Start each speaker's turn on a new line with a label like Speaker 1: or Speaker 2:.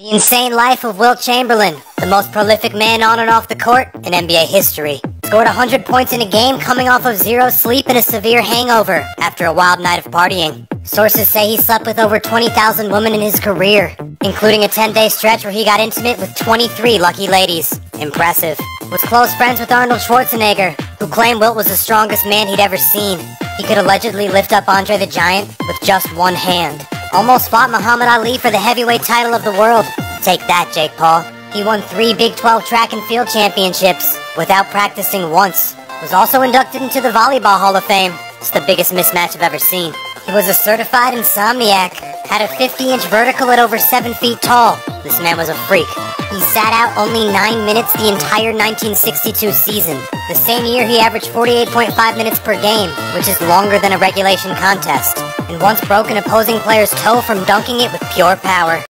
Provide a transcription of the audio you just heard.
Speaker 1: The insane life of Wilt Chamberlain, the most prolific man on and off the court in NBA history. Scored 100 points in a game coming off of zero sleep and a severe hangover after a wild night of partying. Sources say he slept with over 20,000 women in his career, including a 10-day stretch where he got intimate with 23 lucky ladies. Impressive. Was close friends with Arnold Schwarzenegger, who claimed Wilt was the strongest man he'd ever seen. He could allegedly lift up Andre the Giant with just one hand. Almost fought Muhammad Ali for the heavyweight title of the world. Take that, Jake Paul. He won three Big 12 track and field championships without practicing once. Was also inducted into the Volleyball Hall of Fame. It's the biggest mismatch I've ever seen. He was a certified insomniac, had a 50 inch vertical at over 7 feet tall. This man was a freak. He sat out only 9 minutes the entire 1962 season. The same year, he averaged 48.5 minutes per game, which is longer than a regulation contest, and once broke an opposing player's toe from dunking it with pure power.